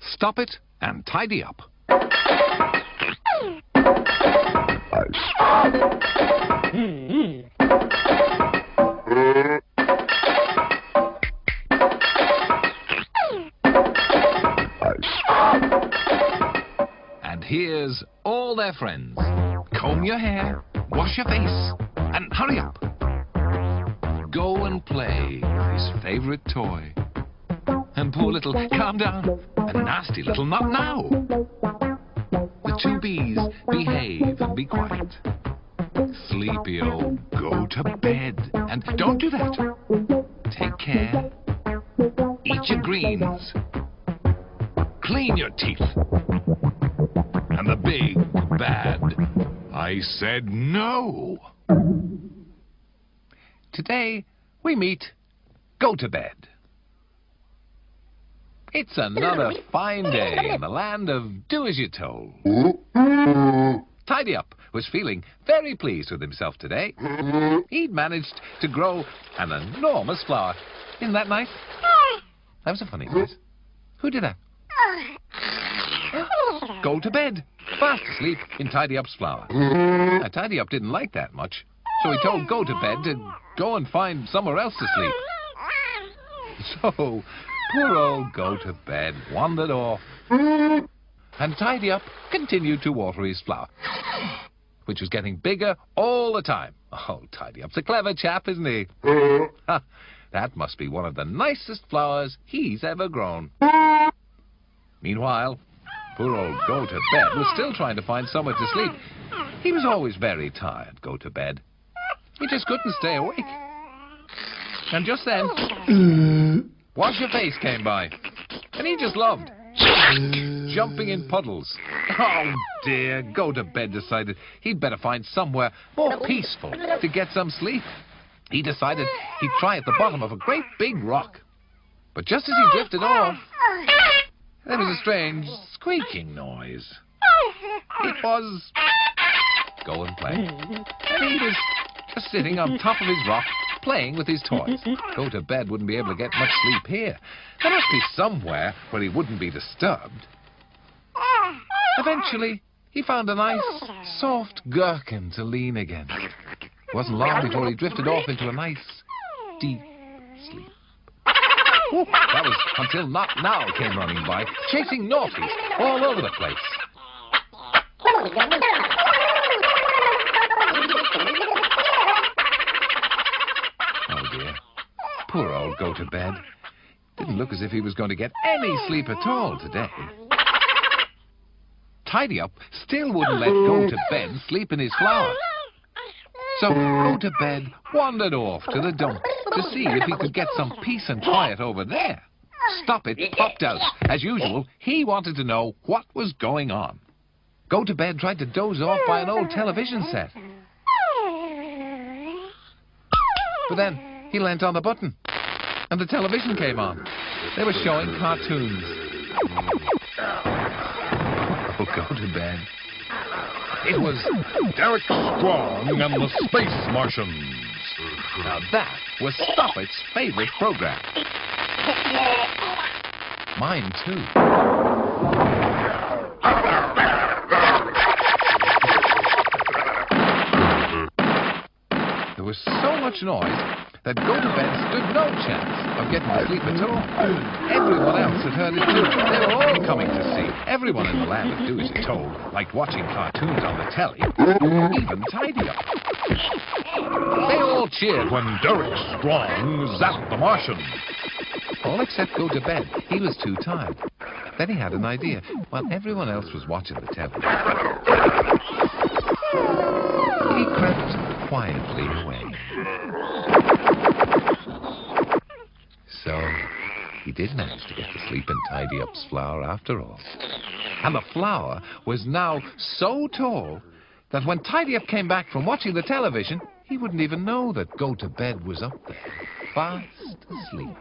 Stop it and tidy up. And here's all their friends. Comb your hair, wash your face, and hurry up. Go and play his favorite toy. And poor little, calm down. A nasty little not now. The two bees behave and be quiet. Sleepy old, go to bed. And don't do that. Take care. Eat your greens. Clean your teeth. And the big, bad, I said no. Today, we meet Go to Bed. It's another fine day in the land of do as you're told. Tidy Up was feeling very pleased with himself today. He'd managed to grow an enormous flower. Isn't that nice? That was a funny noise. Who did that? Go to bed. Fast asleep in Tidy Up's flower. Now, Tidy Up didn't like that much, so he told Go to Bed to go and find somewhere else to sleep. So, poor old Go to Bed wandered off. And Tidy Up continued to water his flower, which was getting bigger all the time. Oh, Tidy Up's a clever chap, isn't he? Ha, that must be one of the nicest flowers he's ever grown. Meanwhile, poor old Go to Bed was still trying to find somewhere to sleep. He was always very tired, Go to Bed. He just couldn't stay awake. And just then, Wash Your Face came by. And he just loved jumping in puddles. Oh dear, Go to Bed decided he'd better find somewhere more peaceful to get some sleep. He decided he'd try at the bottom of a great big rock. But just as he drifted off, there was a strange squeaking noise. It was Go and Play. And he was just sitting on top of his rock, playing with his toys. Go to bed wouldn't be able to get much sleep here. There must be somewhere where he wouldn't be disturbed. Ah. Eventually, he found a nice, soft gherkin to lean against. It wasn't long before he drifted off into a nice, deep sleep. Oh, that was until Not Now came running by, chasing naughties all over the place. Oh dear. Poor old Go to Bed. Didn't look as if he was going to get any sleep at all today. Tidy Up still wouldn't let Go to Bed sleep in his flower. So Go to Bed wandered off to the dump to see if he could get some peace and quiet over there. Stop It popped out. As usual, he wanted to know what was going on. Go to Bed tried to doze off by an old television set. But then he leant on the button, and the television came on. They were showing cartoons. Oh, go to bed. It was Derek Strong and the Space Martians. Now that was Stop It's favorite program. Mine too. There was so much noise that Go to Bed stood no chance of getting to sleep at all. Everyone else had heard it too. They were all coming to see. Everyone in the land of Do As You're Told liked watching cartoons on the telly. Even Tidy Up. They all cheered when Derek Strong zapped the Martian. All except Go to Bed. He was too tired. Then he had an idea. While everyone else was watching the telly, he crept quietly away. He did manage to get to sleep and Tidy Up's flower after all. And the flower was now so tall that when Tidy Up came back from watching the television, he wouldn't even know that Go to Bed was up there, fast asleep.